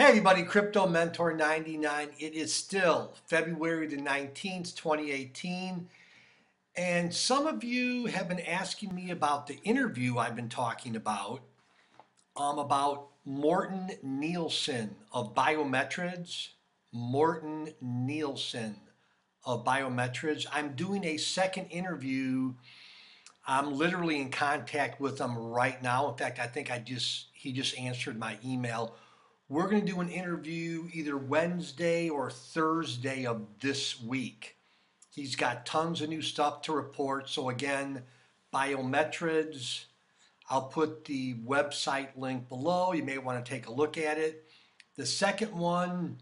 Hey everybody, Crypto Mentor 99. It is still February the 19th, 2018. And some of you have been asking me about the interview I've been talking about, um, about Morton Nielsen of Biometrids. Morton Nielsen of Biometrids. I'm doing a second interview. I'm literally in contact with him right now. In fact, I think I just he just answered my email we're going to do an interview either Wednesday or Thursday of this week. He's got tons of new stuff to report. So again, Biometrids. I'll put the website link below. You may want to take a look at it. The second one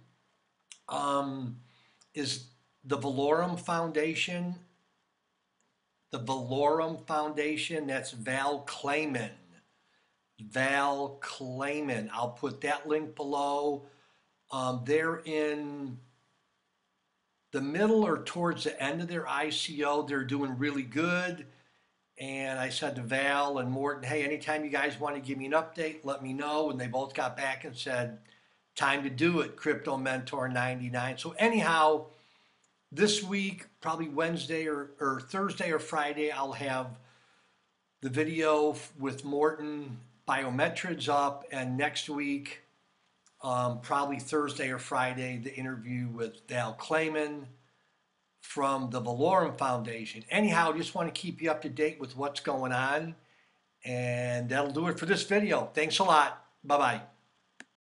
um, is the Valorem Foundation. The Valorem Foundation, that's Val Clayman. Val Clayman. I'll put that link below. Um, they're in the middle or towards the end of their ICO. They're doing really good. And I said to Val and Morton, hey, anytime you guys want to give me an update, let me know. And they both got back and said, time to do it, Crypto Mentor 99. So, anyhow, this week, probably Wednesday or, or Thursday or Friday, I'll have the video with Morten Biometrids up, and next week, um, probably Thursday or Friday, the interview with Val Clayman from the Valorem Foundation. Anyhow, just want to keep you up to date with what's going on, and that'll do it for this video. Thanks a lot. Bye bye.